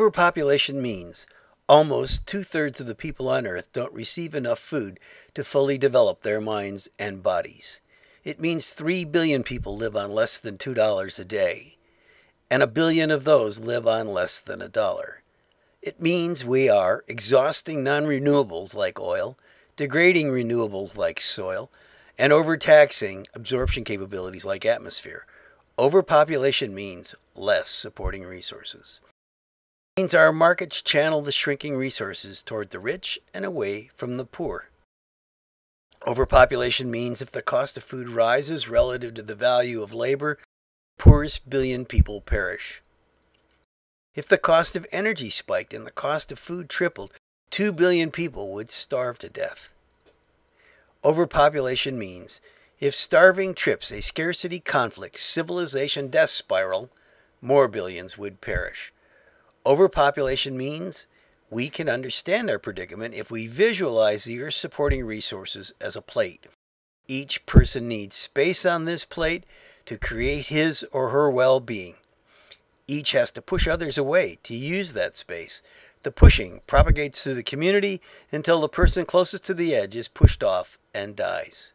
Overpopulation means almost two thirds of the people on Earth don't receive enough food to fully develop their minds and bodies. It means 3 billion people live on less than $2 a day, and a billion of those live on less than a dollar. It means we are exhausting non renewables like oil, degrading renewables like soil, and overtaxing absorption capabilities like atmosphere. Overpopulation means less supporting resources. Means our markets channel the shrinking resources toward the rich and away from the poor. Overpopulation means if the cost of food rises relative to the value of labor, poorest billion people perish. If the cost of energy spiked and the cost of food tripled, 2 billion people would starve to death. Overpopulation means if starving trips a scarcity conflict civilization death spiral, more billions would perish. Overpopulation means we can understand our predicament if we visualize the Earth's supporting resources as a plate. Each person needs space on this plate to create his or her well being. Each has to push others away to use that space. The pushing propagates through the community until the person closest to the edge is pushed off and dies.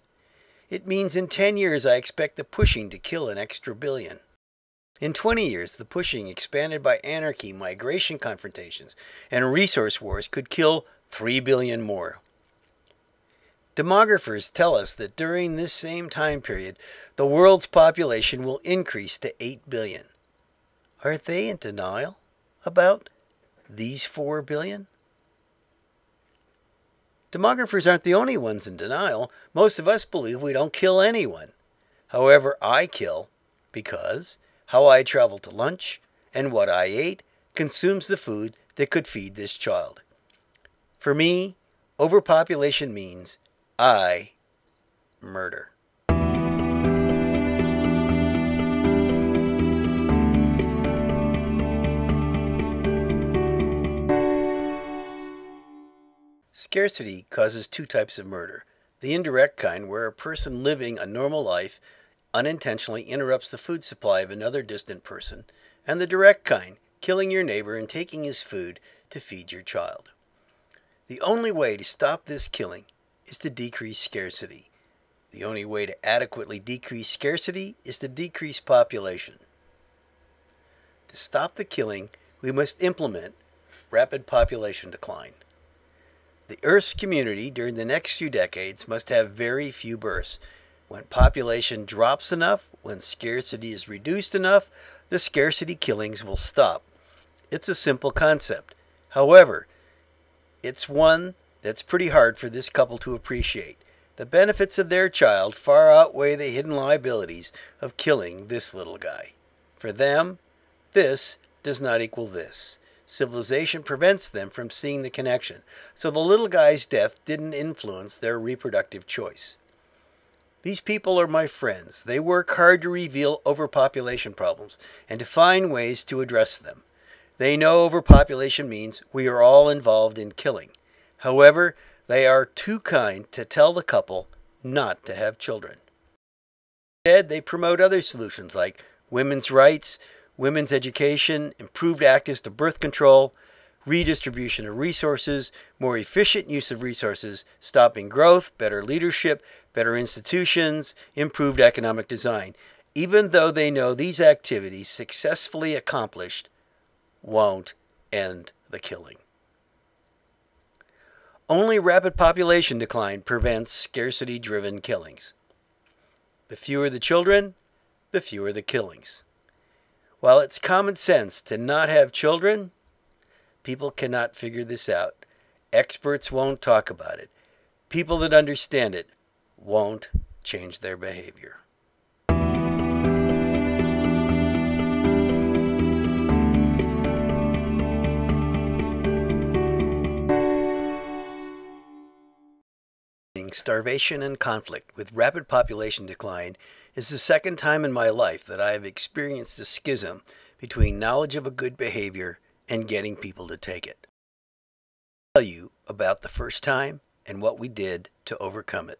It means in 10 years I expect the pushing to kill an extra billion. In 20 years, the pushing expanded by anarchy, migration confrontations, and resource wars could kill 3 billion more. Demographers tell us that during this same time period, the world's population will increase to 8 billion. Are they in denial about these 4 billion? Demographers aren't the only ones in denial. Most of us believe we don't kill anyone. However, I kill because how I travel to lunch and what I ate consumes the food that could feed this child. For me, overpopulation means I murder. Scarcity causes two types of murder the indirect kind, where a person living a normal life unintentionally interrupts the food supply of another distant person, and the direct kind, killing your neighbor and taking his food to feed your child. The only way to stop this killing is to decrease scarcity. The only way to adequately decrease scarcity is to decrease population. To stop the killing, we must implement rapid population decline. The Earth's community during the next few decades must have very few births. When population drops enough, when scarcity is reduced enough, the scarcity killings will stop. It's a simple concept. However, it's one that's pretty hard for this couple to appreciate. The benefits of their child far outweigh the hidden liabilities of killing this little guy. For them, this does not equal this. Civilization prevents them from seeing the connection, so the little guy's death didn't influence their reproductive choice. These people are my friends. They work hard to reveal overpopulation problems and to find ways to address them. They know overpopulation means we are all involved in killing. However, they are too kind to tell the couple not to have children. Instead, they promote other solutions like women's rights, women's education, improved access to birth control, redistribution of resources, more efficient use of resources, stopping growth, better leadership, better institutions, improved economic design, even though they know these activities successfully accomplished won't end the killing. Only rapid population decline prevents scarcity driven killings. The fewer the children, the fewer the killings. While it's common sense to not have children, people cannot figure this out. Experts won't talk about it. People that understand it won't change their behavior. Starvation and conflict with rapid population decline is the second time in my life that I have experienced a schism between knowledge of a good behavior and getting people to take it. I'll tell you about the first time and what we did to overcome it.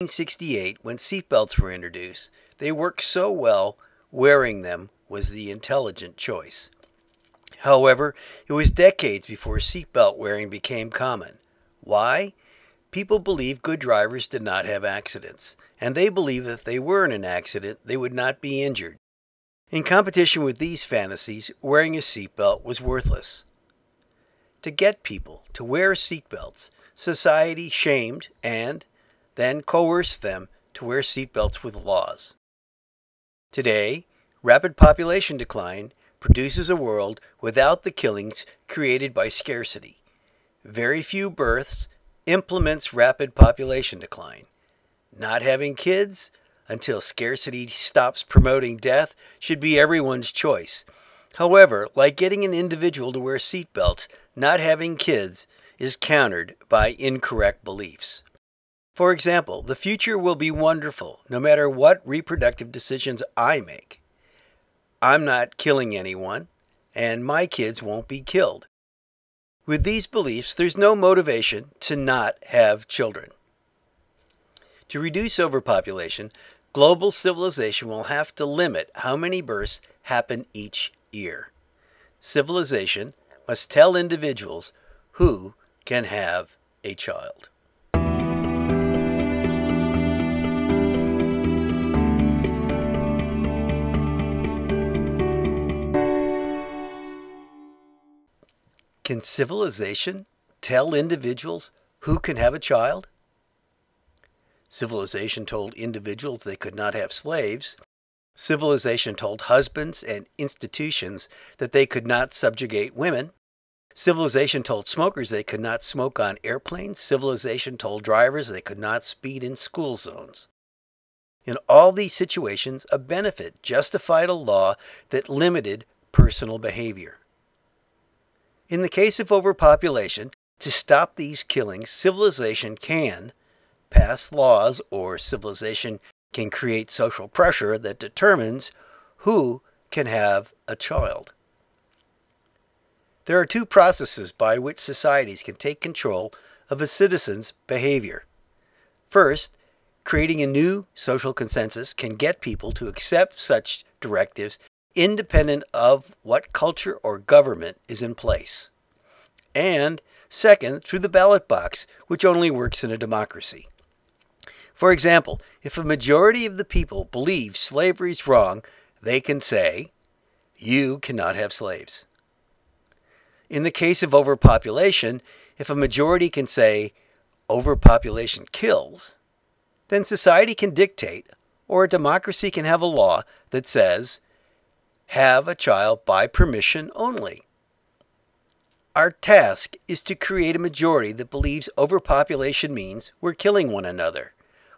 In 1968, when seatbelts were introduced, they worked so well, wearing them was the intelligent choice. However, it was decades before seatbelt wearing became common. Why? People believed good drivers did not have accidents, and they believed that if they were in an accident, they would not be injured. In competition with these fantasies, wearing a seatbelt was worthless. To get people to wear seatbelts, society shamed and then coerce them to wear seatbelts with laws. Today, rapid population decline produces a world without the killings created by scarcity. Very few births implements rapid population decline. Not having kids until scarcity stops promoting death should be everyone's choice. However, like getting an individual to wear seatbelts, not having kids is countered by incorrect beliefs. For example, the future will be wonderful no matter what reproductive decisions I make. I'm not killing anyone, and my kids won't be killed. With these beliefs, there's no motivation to not have children. To reduce overpopulation, global civilization will have to limit how many births happen each year. Civilization must tell individuals who can have a child. Can civilization tell individuals who can have a child? Civilization told individuals they could not have slaves. Civilization told husbands and institutions that they could not subjugate women. Civilization told smokers they could not smoke on airplanes. Civilization told drivers they could not speed in school zones. In all these situations, a benefit justified a law that limited personal behavior. In the case of overpopulation, to stop these killings, civilization can pass laws or civilization can create social pressure that determines who can have a child. There are two processes by which societies can take control of a citizen's behavior. First, creating a new social consensus can get people to accept such directives independent of what culture or government is in place. And second, through the ballot box, which only works in a democracy. For example, if a majority of the people believe slavery is wrong, they can say, You cannot have slaves. In the case of overpopulation, if a majority can say, Overpopulation kills, then society can dictate, or a democracy can have a law that says, have a child by permission only. Our task is to create a majority that believes overpopulation means we're killing one another.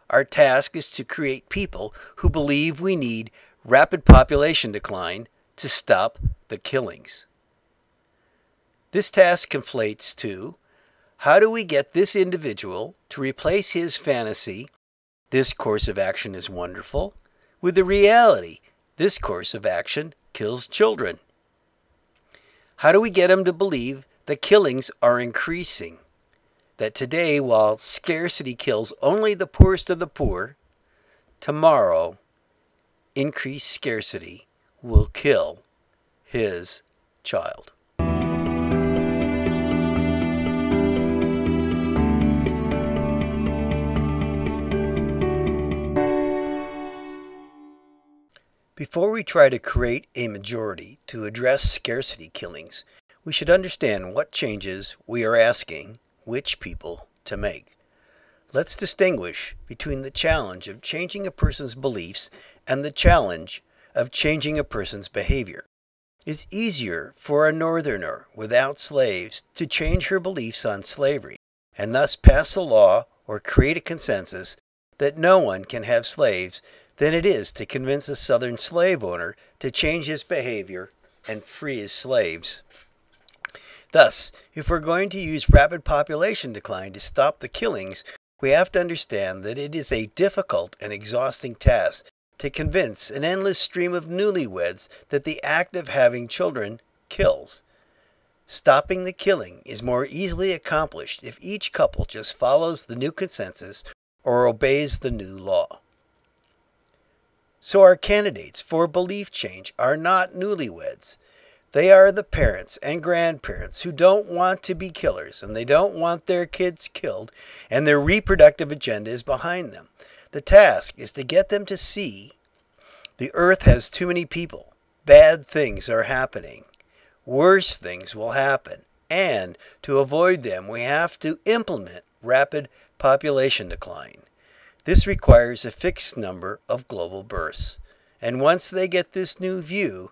Our task is to create people who believe we need rapid population decline to stop the killings. This task conflates to how do we get this individual to replace his fantasy, this course of action is wonderful, with the reality, this course of action kills children? How do we get him to believe that killings are increasing? That today, while scarcity kills only the poorest of the poor, tomorrow, increased scarcity will kill his child. Before we try to create a majority to address scarcity killings, we should understand what changes we are asking which people to make. Let's distinguish between the challenge of changing a person's beliefs and the challenge of changing a person's behavior. It's easier for a northerner without slaves to change her beliefs on slavery and thus pass a law or create a consensus that no one can have slaves than it is to convince a Southern slave owner to change his behavior and free his slaves. Thus, if we're going to use rapid population decline to stop the killings, we have to understand that it is a difficult and exhausting task to convince an endless stream of newlyweds that the act of having children kills. Stopping the killing is more easily accomplished if each couple just follows the new consensus or obeys the new law. So our candidates for belief change are not newlyweds. They are the parents and grandparents who don't want to be killers and they don't want their kids killed, and their reproductive agenda is behind them. The task is to get them to see the earth has too many people. Bad things are happening. Worse things will happen. And to avoid them, we have to implement rapid population decline. This requires a fixed number of global births. And once they get this new view,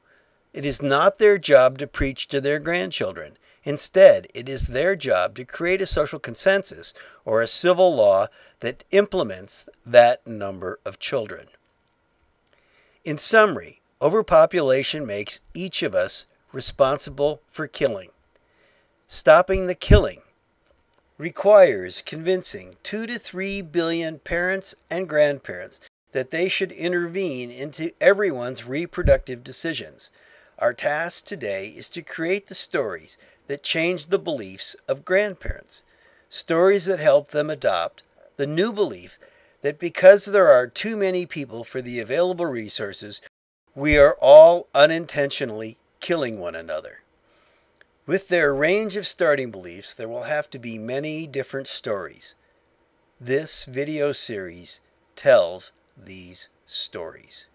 it is not their job to preach to their grandchildren. Instead, it is their job to create a social consensus or a civil law that implements that number of children. In summary, overpopulation makes each of us responsible for killing. Stopping the killing requires convincing 2 to 3 billion parents and grandparents that they should intervene into everyone's reproductive decisions. Our task today is to create the stories that change the beliefs of grandparents, stories that help them adopt the new belief that because there are too many people for the available resources, we are all unintentionally killing one another. With their range of starting beliefs, there will have to be many different stories. This video series tells these stories.